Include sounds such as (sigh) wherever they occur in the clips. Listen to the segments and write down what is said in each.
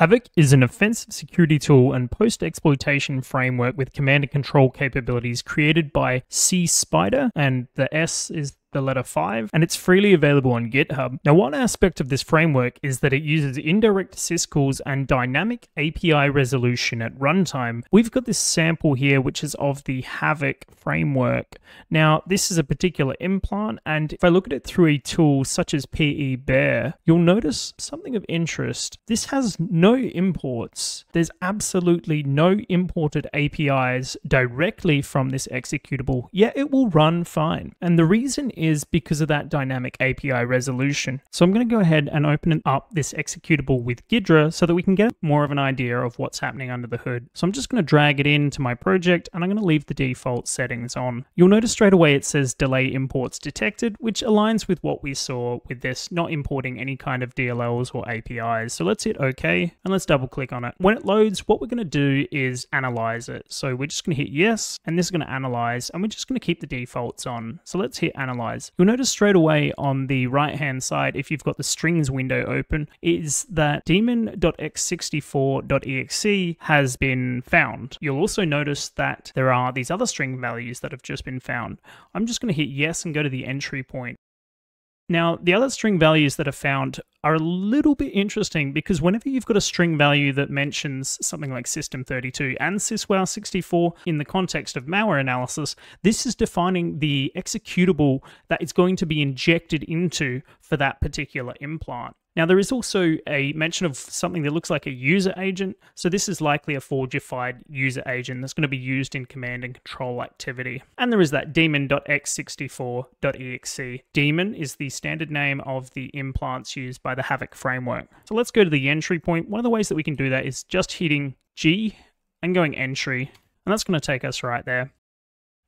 Havoc is an offensive security tool and post exploitation framework with command and control capabilities created by C5pider, and the S is the letter 5, and it's freely available on GitHub. Now, one aspect of this framework is that it uses indirect syscalls and dynamic API resolution at runtime. We've got this sample here, which is of the Havoc framework. Now, this is a particular implant, and if I look at it through a tool such as PE Bear, you'll notice something of interest. This has no imports. There's absolutely no imported APIs directly from this executable, yet it will run fine. And the reason is because of that dynamic API resolution. So I'm going to go ahead and open up this executable with Ghidra so that we can get more of an idea of what's happening under the hood. So I'm just going to drag it into my project and I'm going to leave the default settings on. You'll notice straight away it says delay imports detected, which aligns with what we saw with this not importing any kind of DLLs or APIs. So let's hit OK and let's double click on it. When it loads, what we're going to do is analyze it. So we're just going to hit yes, and this is going to analyze, and we're just going to keep the defaults on. So let's hit analyze You'll notice straight away on the right hand side, if you've got the strings window open, is that demon.x64.exe has been found. You'll also notice that there are these other string values that have just been found. I'm just going to hit yes and go to the entry point. Now, the other string values that are found are a little bit interesting because whenever you've got a string value that mentions something like system32 and syswow64 in the context of malware analysis, this is defining the executable that it's going to be injected into for that particular implant. Now, there is also a mention of something that looks like a user agent. So, this is likely a forgified user agent that's going to be used in command and control activity. And there is that demon.x64.exe. Demon is the standard name of the implants used by the Havoc framework. So, let's go to the entry point. One of the ways that we can do that is just hitting G and going entry. And that's going to take us right there.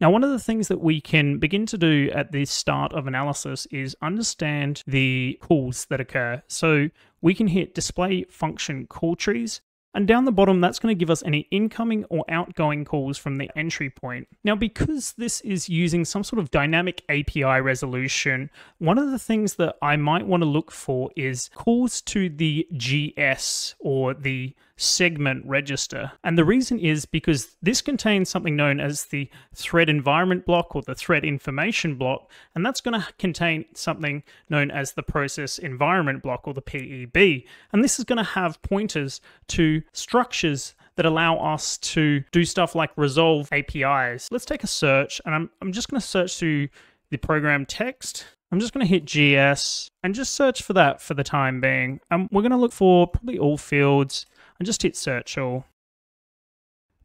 Now, one of the things that we can begin to do at the start of analysis is understand the calls that occur. So we can hit display function call trees and down the bottom, that's going to give us any incoming or outgoing calls from the entry point. Now, because this is using some sort of dynamic API resolution, one of the things that I might want to look for is calls to the GS or the segment register. And the reason is because this contains something known as the thread environment block or the thread information block, and that's going to contain something known as the process environment block or the PEB. And this is going to have pointers to structures that allow us to do stuff like resolve APIs. Let's take a search, and I'm, I'm just going to search through the program text. I'm just going to hit GS and just search for that for the time being. And we're going to look for probably all fields and just hit search all.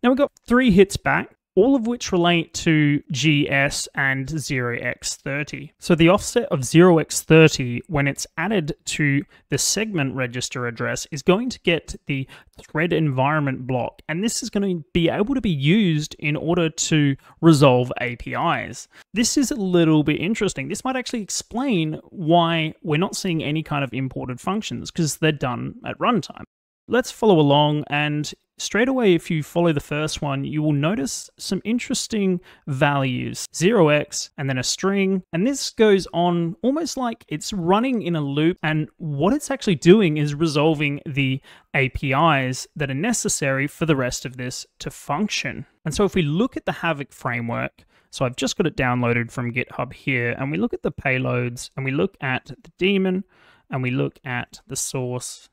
Now we've got three hits back, all of which relate to GS and 0x30. So the offset of 0x30, when it's added to the segment register address, is going to get the thread environment block, and this is going to be able to be used in order to resolve APIs. This is a little bit interesting. This might actually explain why we're not seeing any kind of imported functions, because they're done at runtime. Let's follow along and straight away if you follow the first one you will notice some interesting values. 0x and then a string and this goes on almost like it's running in a loop and what it's actually doing is resolving the APIs that are necessary for the rest of this to function. And so if we look at the Havoc framework so I've just got it downloaded from GitHub here and we look at the payloads and we look at the demon and we look at the source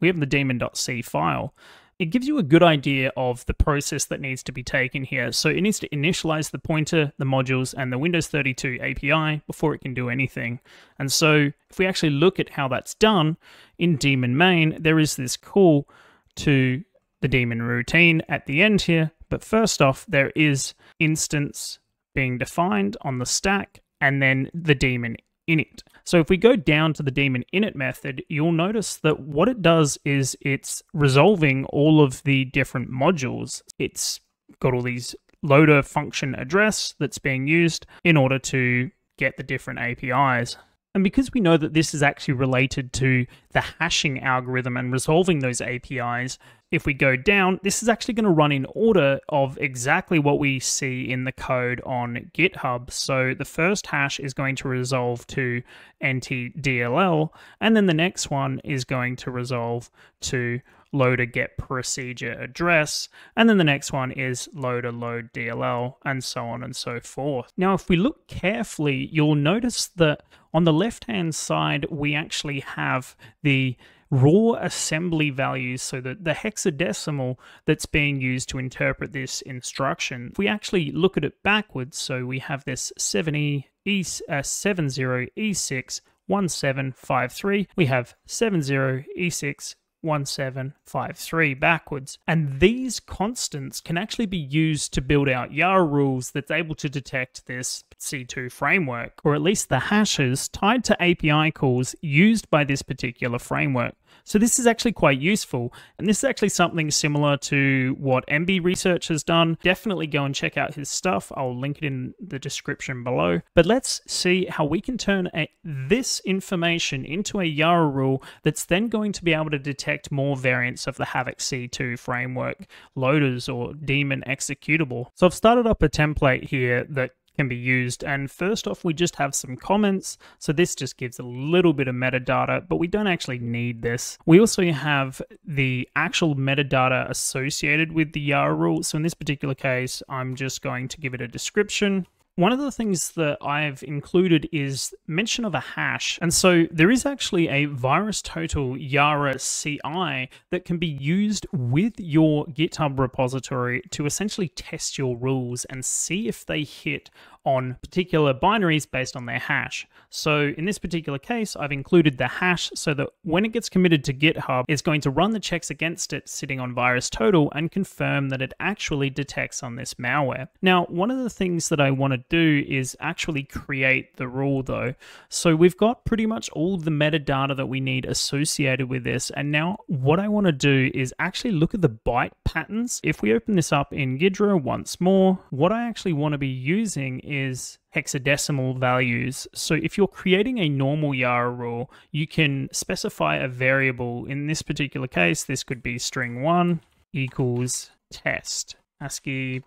we have the demon.c file. It gives you a good idea of the process that needs to be taken here. So it needs to initialize the pointer, the modules, and the Windows 32 API before it can do anything. And so if we actually look at how that's done in demon main, there is this call to the demon routine at the end here. But first off, there is instance being defined on the stack and then the demon init. So if we go down to the demon init method, you'll notice that what it does is it's resolving all of the different modules. It's got all these loader function address that's being used in order to get the different APIs. And because we know that this is actually related to the hashing algorithm and resolving those APIs, if we go down, this is actually going to run in order of exactly what we see in the code on GitHub. So the first hash is going to resolve to NTDLL, and then the next one is going to resolve to loader get procedure address, and then the next one is loader load DLL, and so on and so forth. Now, if we look carefully, you'll notice that on the left hand side, we actually have the raw assembly values, so that the hexadecimal that's being used to interpret this instruction. If we actually look at it backwards, so we have this 7E, E, uh, 70E6, 1753. We have 70E6 1753 backwards. And these constants can actually be used to build out Yara rules that's able to detect this C2 framework, or at least the hashes tied to API calls used by this particular framework. So this is actually quite useful, and this is actually something similar to what Embee Research has done. Definitely go and check out his stuff. I'll link it in the description below. But let's see how we can turn a, this information into a Yara rule that's then going to be able to detect more variants of the Havoc C2 framework loaders or demon executable. So I've started up a template here that can be used. And first off, we just have some comments. So this just gives a little bit of metadata, but we don't actually need this. We also have the actual metadata associated with the Yara rule. So in this particular case, I'm just going to give it a description. One of the things that I've included is mention of a hash. And so there is actually a VirusTotal Yara CI that can be used with your GitHub repository to essentially test your rules and see if they hit on particular binaries based on their hash. So in this particular case, I've included the hash so that when it gets committed to GitHub, it's going to run the checks against it sitting on VirusTotal and confirm that it actually detects on this malware. Now, one of the things that I want to do is actually create the rule though. So we've got pretty much all the metadata that we need associated with this. And now what I want to do is actually look at the byte patterns. If we open this up in Ghidra once more, what I actually want to be using is hexadecimal values. So if you're creating a normal Yara rule, you can specify a variable. In this particular case, this could be string one equals test, ASCII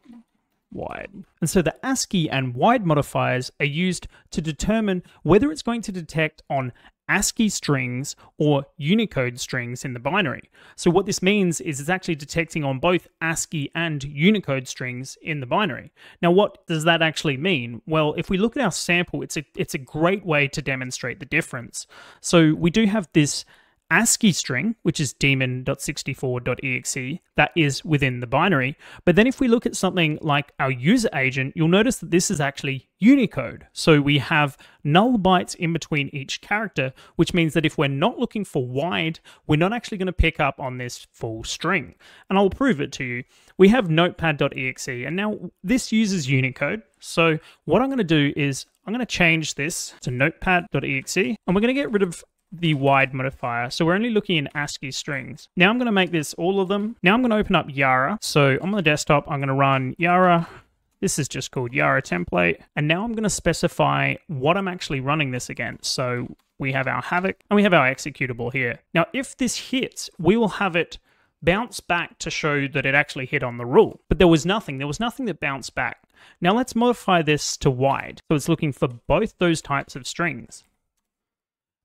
wide. And so the ASCII and wide modifiers are used to determine whether it's going to detect on ASCII strings or Unicode strings in the binary. So what this means is it's actually detecting on both ASCII and Unicode strings in the binary. Now what does that actually mean? Well, if we look at our sample, it's a it's a great way to demonstrate the difference. So we do have this ASCII string, which is demon.64.exe, that is within the binary. But then if we look at something like our user agent, you'll notice that this is actually Unicode. So we have null bytes in between each character, which means that if we're not looking for wide, we're not actually going to pick up on this full string. And I'll prove it to you. We have notepad.exe, and now this uses Unicode. So what I'm going to do is I'm going to change this to notepad.exe, and we're going to get rid of the wide modifier. So we're only looking in ASCII strings. Now I'm going to make this all of them. Now I'm going to open up Yara. So on the desktop, I'm going to run Yara. This is just called Yara template. And now I'm going to specify what I'm actually running this against. So we have our Havoc and we have our executable here. Now, if this hits, we will have it bounce back to show that it actually hit on the rule. But there was nothing. There was nothing that bounced back. Now let's modify this to wide. So it's looking for both those types of strings.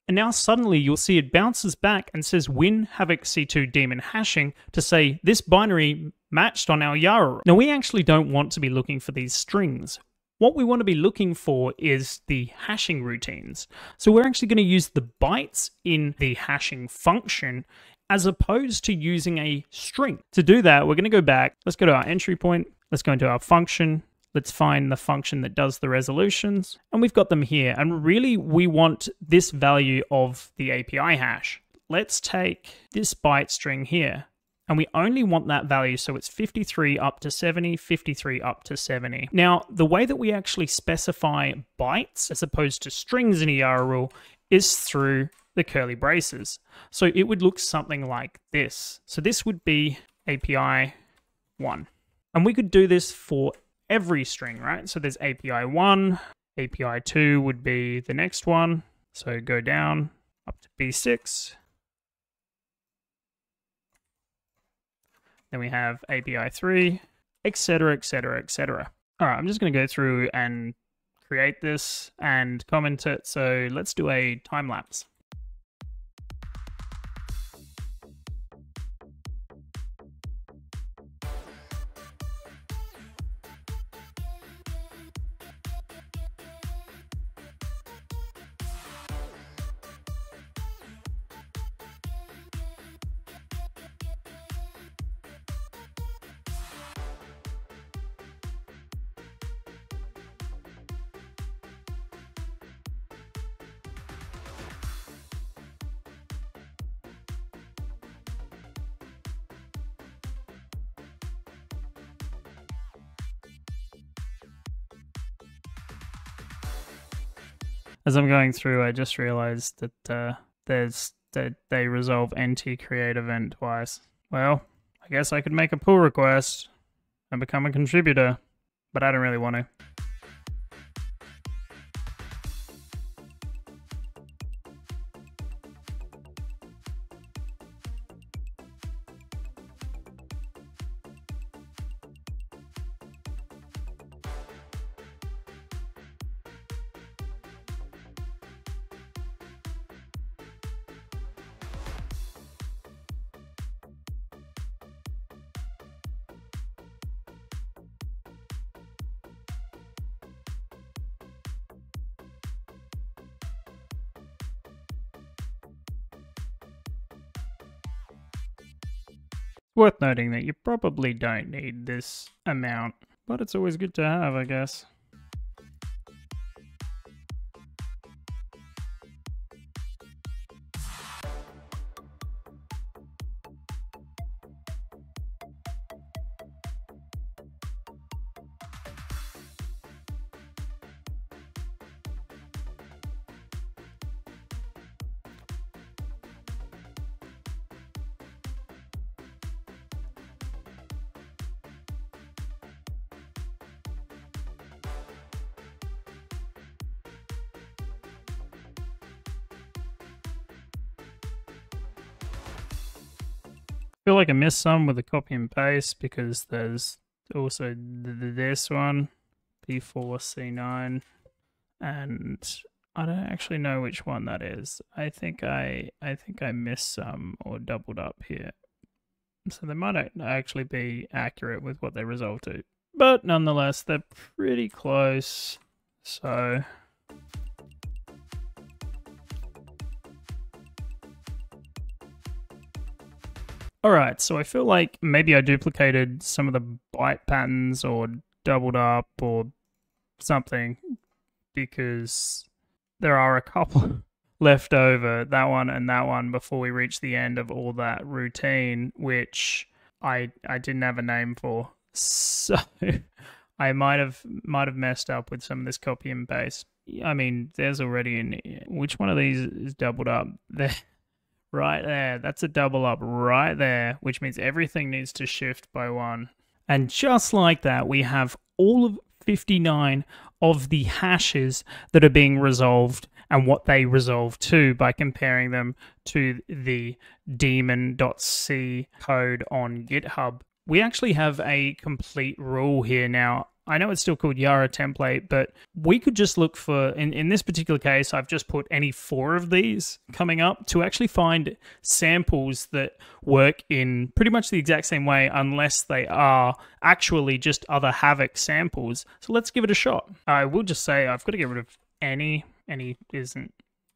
And now suddenly you'll see it bounces back and says win havoc c2 demon hashing to say this binary matched on our Yara. Now we actually don't want to be looking for these strings. What we want to be looking for is the hashing routines. So we're actually going to use the bytes in the hashing function as opposed to using a string. To do that, we're going to go back. Let's go to our entry point. Let's go into our function. Let's find the function that does the resolutions. And we've got them here. And really, we want this value of the API hash. Let's take this byte string here. And we only want that value, so it's 53 up to 70, 53 up to 70. Now, the way that we actually specify bytes as opposed to strings in Yara rule is through the curly braces. So it would look something like this. So this would be API 1. And we could do this for every string, right? So there's API 1, API 2 would be the next one. So go down up to B6. then we have API3, etc., etc., etc. All right, I'm just going to go through and create this and comment it. So let's do a time lapse. As I'm going through, I just realized that uh, there's that they resolve NT create event twice. Well, I guess I could make a pull request and become a contributor, but I don't really want to. Worth noting that you probably don't need this amount, but it's always good to have, I guess. Feel like I missed some with the copy and paste because there's also this one, P4C9, and I don't actually know which one that is. I think I I think I missed some or doubled up here. So they might actually be accurate with what they resolve to. But nonetheless, they're pretty close. So All right, so I feel like maybe I duplicated some of the byte patterns or doubled up or something because there are a couple (laughs) left over, that one and that one, before we reach the end of all that routine, which I I didn't have a name for. (laughs) So I might have might have messed up with some of this copy and paste. I mean, there's already an which one of these is doubled up? (laughs) There Right there. That's a double up right there, which means everything needs to shift by one. And just like that, we have all of 59 of the hashes that are being resolved and what they resolve to by comparing them to the demon.c code on GitHub. We actually have a complete rule here now I know it's still called Yara template, but we could just look for, in, in this particular case, I've just put any four of these coming up to actually find samples that work in pretty much the exact same way, unless they are actually just other Havoc samples. So let's give it a shot. I will just say I've got to get rid of any. Any isn't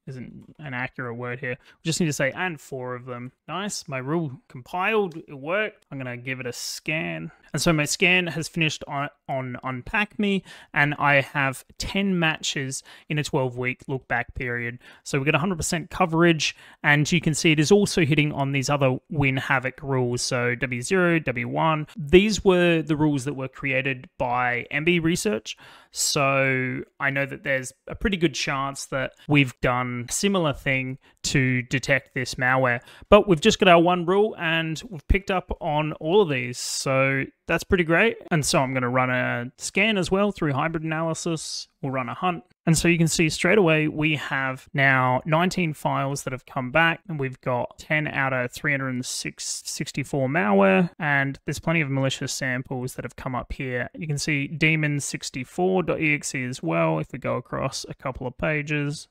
isn't an accurate word here. We just need to say and four of them. Nice. My rule compiled. It worked. I'm going to give it a scan. And so my scan has finished on, on UnpacMe, and I have 10 matches in a 12 week look back period. So we get 100% coverage, and you can see it is also hitting on these other Win Havoc rules. So W0, W1. These were the rules that were created by Embee Research. So I know that there's a pretty good chance that we've done similar thing to detect this malware. But we've just got our one rule and we've picked up on all of these. So that's pretty great. And so I'm going to run a scan as well through hybrid analysis. We'll run a hunt. And so you can see straight away we have now 19 files that have come back, and we've got 10 out of 364 malware, and there's plenty of malicious samples that have come up here. You can see demon64.exe as well if we go across a couple of pages.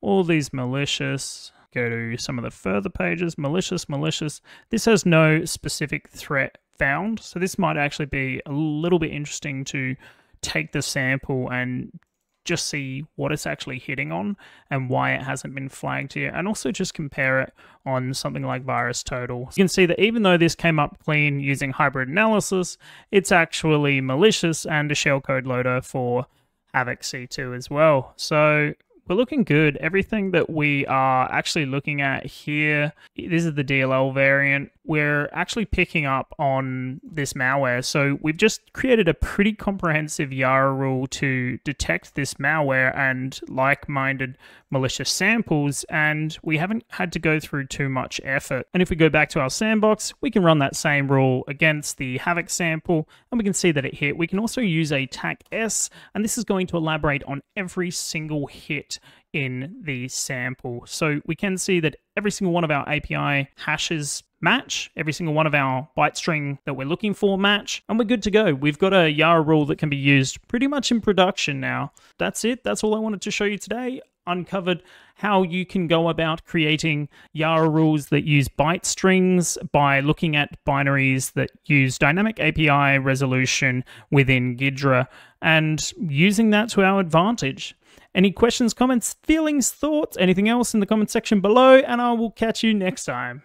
All these malicious go to some of the further pages, malicious, malicious. This has no specific threat found, so this might actually be a little bit interesting to take the sample and just see what it's actually hitting on and why it hasn't been flagged here, and also just compare it on something like virus VirusTotal. You can see that even though this came up clean using hybrid analysis, it's actually malicious and a shellcode loader for Havoc C2 as well. So we're looking good. Everything that we are actually looking at here, this is the DLL variant. We're actually picking up on this malware. So we've just created a pretty comprehensive Yara rule to detect this malware and like-minded malicious samples, and we haven't had to go through too much effort. And if we go back to our sandbox, we can run that same rule against the Havoc sample, and we can see that it hit. We can also use a TAC S, and this is going to elaborate on every single hit in the sample. So we can see that every single one of our API hashes match, every single one of our byte string that we're looking for match, and we're good to go. We've got a Yara rule that can be used pretty much in production now. That's it. That's all I wanted to show you today uncovered how you can go about creating Yara rules that use byte strings by looking at binaries that use dynamic API resolution within Ghidra and using that to our advantage. Any questions, comments, feelings, thoughts, anything else in the comment section below, and I will catch you next time.